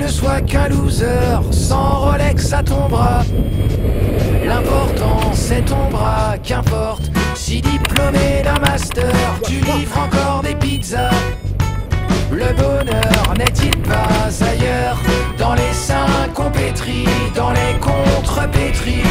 ne sois qu'un loser, sans Rolex ton bras. L'important c'est ton bras, qu'importe, si diplômé d'un master, tu livres encore des pizzas. Le bonheur n'est-il pas ailleurs? Dans les seins qu'on dans les contre-pétris,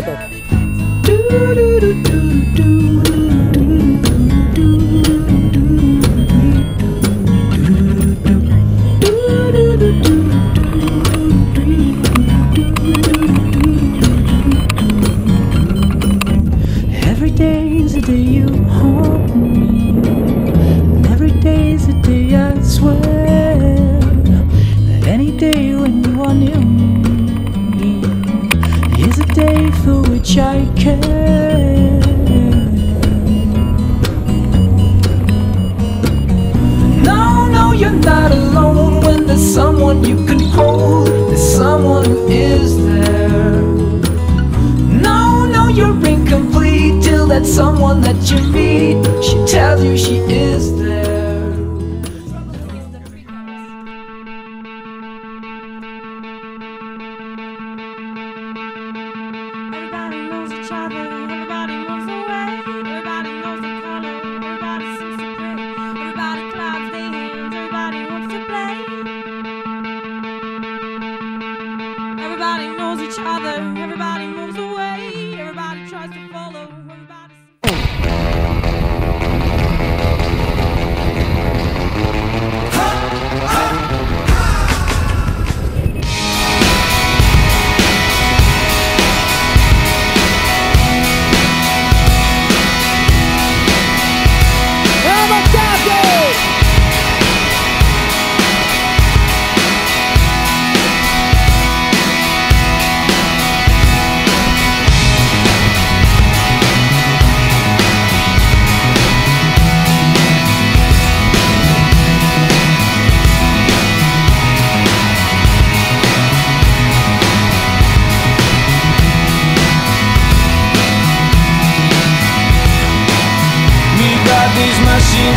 sort of. Every day's a day you haunt me. for which I care. No, no, you're not alone when there's someone you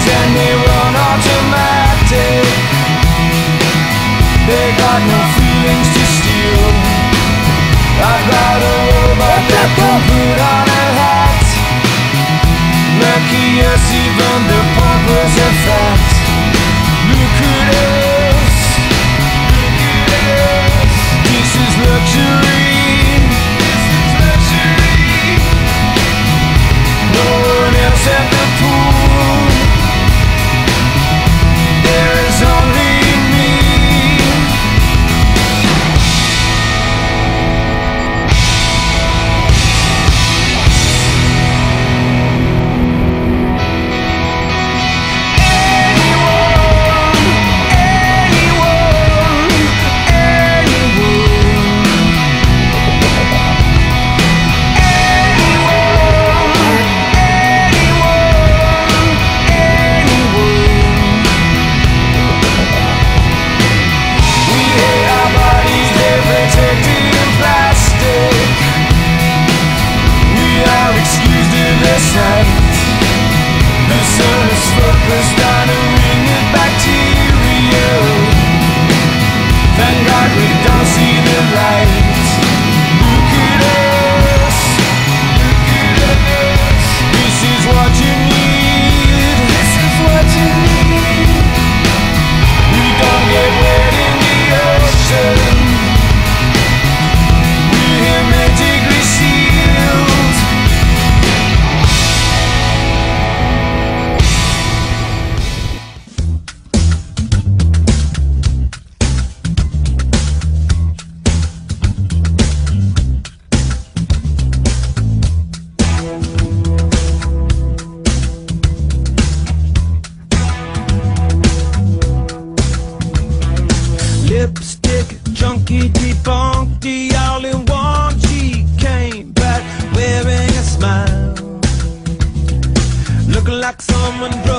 and they run automatic? They got no feelings like someone.